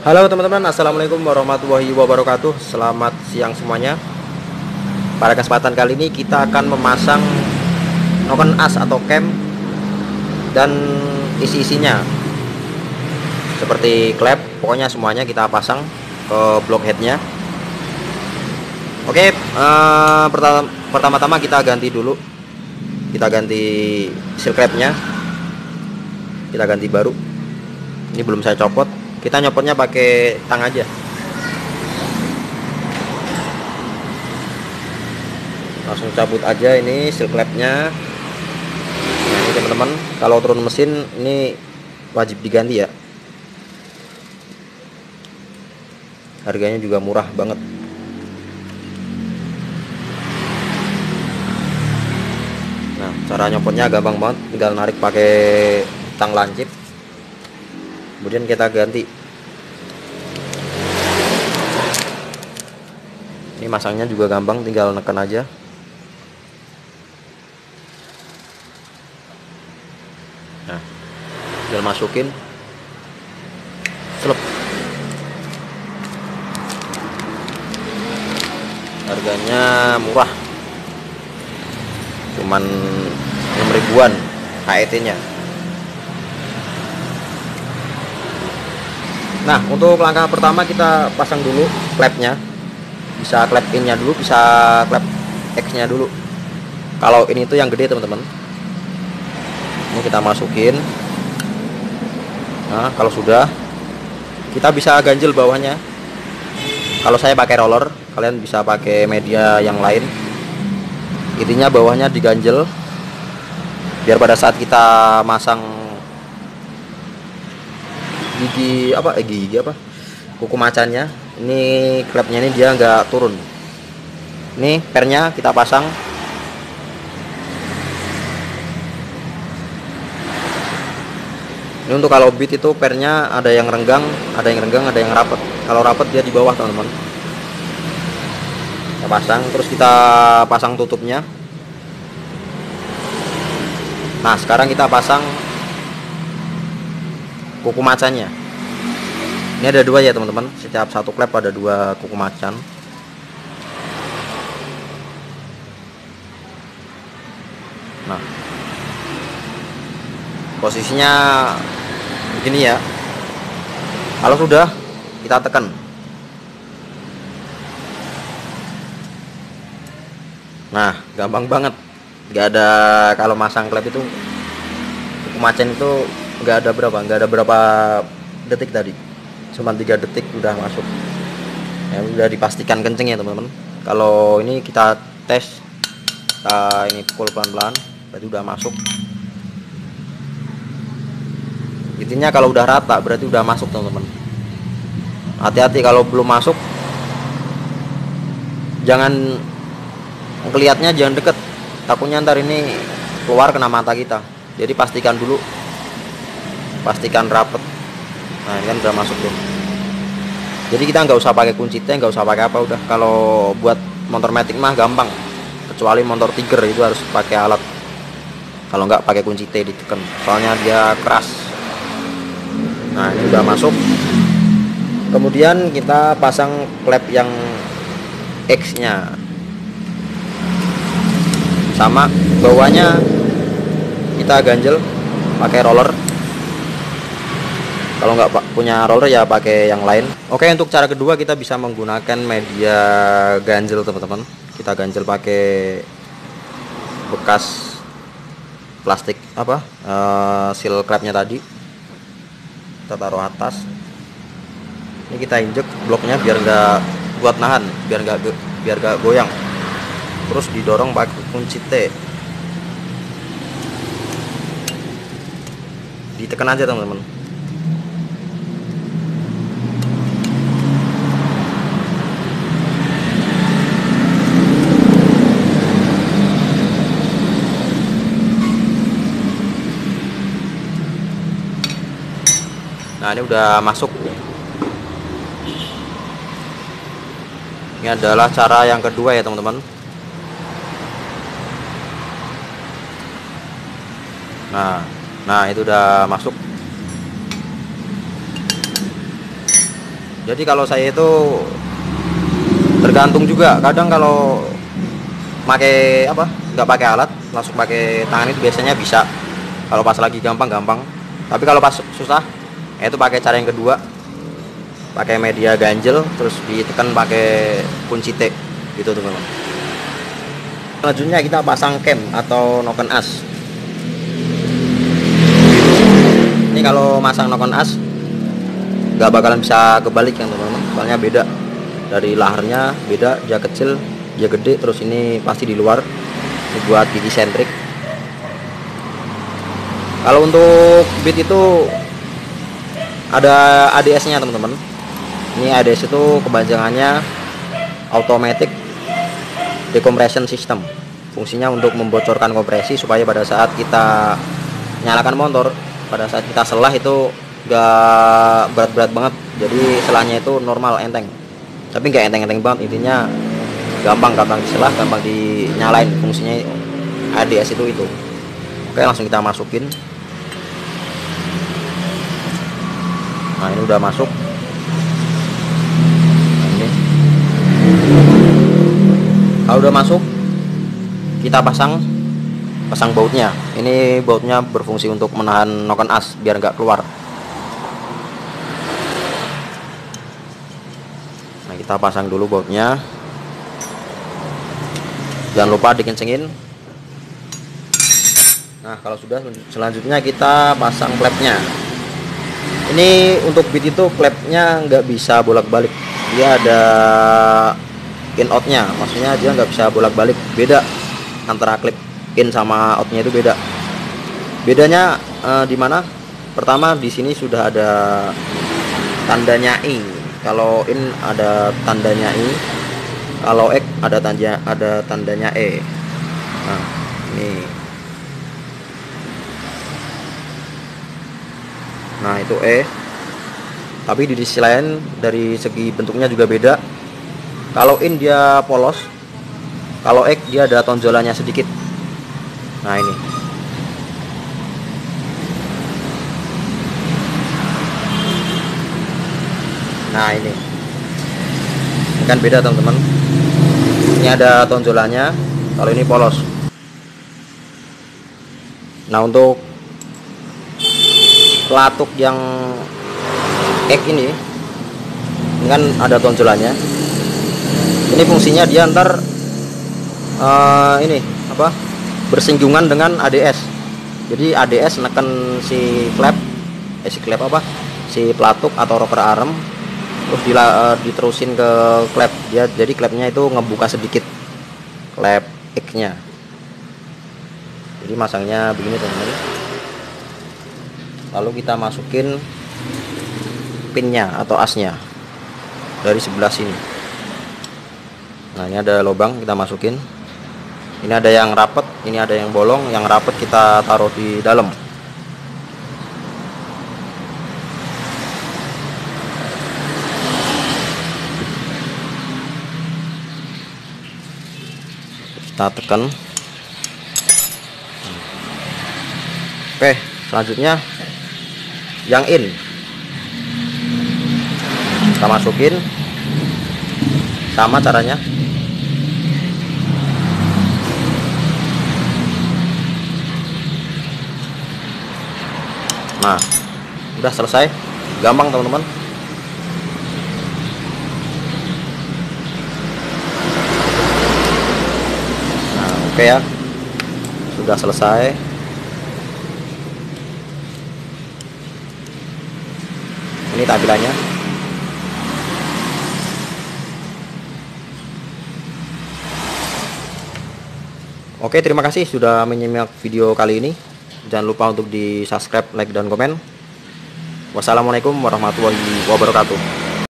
Halo teman-teman, Assalamualaikum warahmatullahi wabarakatuh. Selamat siang semuanya. Pada kesempatan kali ini kita akan memasang Noken as atau cam Dan isi-isinya. Seperti klep Pokoknya semuanya kita pasang ke block headnya Oke, uh, pertama-tama kita ganti dulu. Kita ganti seal clapnya. Kita ganti baru. Ini belum saya copot kita nyopotnya pakai tang aja. Langsung cabut aja ini seal clapnya nah ini teman-teman kalau turun mesin ini wajib diganti ya. Harganya juga murah banget. Nah cara nyopotnya gampang banget tinggal narik pakai tang lancip kemudian kita ganti. Ini masangnya juga gampang tinggal neken aja. Nah tinggal masukin. Selep. Harganya murah. Cuman 6 ribuan HET nya Nah untuk langkah pertama kita pasang dulu klepnya Bisa klep innya dulu bisa klep X nya dulu. Kalau ini tuh yang gede teman-teman. Ini kita masukin. Nah kalau sudah Kita bisa ganjel bawahnya. Kalau saya pakai roller Kalian bisa pakai media yang lain. Intinya bawahnya diganjel Biar pada saat kita masang gigi apa eh gigi apa kuku macannya. Ini klepnya ini dia nggak turun. Ini pernya kita pasang. Ini untuk kalau beat itu pernya ada yang renggang ada yang renggang ada yang rapat kalau rapat dia di bawah teman-teman. Kita pasang terus kita pasang tutupnya. Nah sekarang kita pasang kuku macannya. Ini ada dua ya teman-teman. Setiap satu klep ada dua kuku macan. Nah. Posisinya begini ya. Kalau sudah kita tekan. Nah gampang banget. Nggak ada kalau masang klep itu kuku macan itu nggak ada berapa nggak ada berapa detik tadi. Cuma tiga detik udah masuk. Ya udah dipastikan kenceng ya teman-teman. Kalau ini kita tes kita ini pukul pelan-pelan berarti udah masuk. Intinya kalau udah rata berarti udah masuk teman-teman. Hati-hati kalau belum masuk. Jangan ngelihatnya jangan deket. Takutnya ntar ini keluar kena mata kita. Jadi pastikan dulu pastikan rapet. Nah ini kan udah masuk tuh. Jadi kita nggak usah pakai kunci T nggak usah pakai apa udah. Kalau buat motor matic mah gampang. Kecuali motor tiger itu harus pakai alat. Kalau nggak pakai kunci T ditekan soalnya dia keras. Nah ini udah masuk. Kemudian kita pasang klep yang X nya sama bawahnya kita ganjel pakai roller kalau nggak punya roller ya pakai yang lain. Oke untuk cara kedua kita bisa menggunakan media ganjel teman-teman. Kita ganjel pakai bekas plastik apa uh, seal clapnya tadi. Kita taruh atas. Ini kita injek bloknya biar nggak buat nahan biar nggak biar nggak goyang. Terus didorong pakai kunci T. Ditekan aja teman-teman nah ini udah masuk. Ini adalah cara yang kedua ya teman-teman. Nah nah itu udah masuk. Jadi kalau saya itu tergantung juga. Kadang kalau pakai apa nggak pakai alat langsung pakai tangan itu biasanya bisa. Kalau pas lagi gampang gampang. Tapi kalau pas susah itu pakai cara yang kedua. Pakai media ganjel terus ditekan pakai kunci T. Gitu teman-teman selanjutnya kita pasang cam atau noken as. Ini kalau masang noken as nggak bakalan bisa kebalik kan teman-teman. Soalnya beda. Dari laharnya beda dia kecil dia gede terus ini pasti di luar. Ini buat gigi sentrik. Kalau untuk beat itu ada ADS nya teman-teman. Ini ADS itu kepanjangannya automatic decompression system. Fungsinya untuk membocorkan kompresi supaya pada saat kita nyalakan motor pada saat kita selah itu gak berat-berat banget. Jadi selahnya itu normal enteng. Tapi nggak enteng-enteng banget intinya gampang gampang diselah gampang dinyalain. Fungsinya ADS itu itu. Oke langsung kita masukin nah ini udah masuk. Kalau udah masuk kita pasang pasang bautnya. Ini bautnya berfungsi untuk menahan noken as biar nggak keluar. Nah kita pasang dulu bautnya. Jangan lupa dikencengin. Nah kalau sudah selanjutnya kita pasang klepnya ini untuk beat itu klepnya nggak bisa bolak-balik. Dia ada in outnya. Maksudnya dia nggak bisa bolak-balik. Beda antara klip in sama outnya itu beda. Bedanya uh, di mana? Pertama di sini sudah ada tandanya i kalau in ada tandanya i kalau x ada tanda ada tandanya e nah ini nah itu e. Tapi di sisi lain dari segi bentuknya juga beda. Kalau in dia polos kalau X dia ada tonjolannya sedikit. Nah ini. Nah ini. Ini kan beda teman-teman. Ini ada tonjolannya kalau ini polos. Nah untuk pelatuk yang X ini kan ada tonjolannya. Ini fungsinya dia ntar uh, ini apa bersinggungan dengan ADS jadi ADS neken si klep eh si klep apa? Si pelatuk atau rocker arm terus dila, uh, diterusin ke klep. Dia jadi klepnya itu ngebuka sedikit klep X nya jadi masangnya begini teman-teman lalu kita masukin pinnya atau asnya dari sebelah sini. Nah ini ada lubang kita masukin. Ini ada yang rapet ini ada yang bolong yang rapet kita taruh di dalam. Kita tekan. Oke selanjutnya yang in. Kita masukin. Sama caranya. Nah udah selesai. Gampang teman-teman. Nah oke okay ya. Sudah selesai ini tampilannya Oke terima kasih sudah menyimak video kali ini Jangan lupa untuk di subscribe, like, dan komen. Wassalamualaikum warahmatullahi wabarakatuh.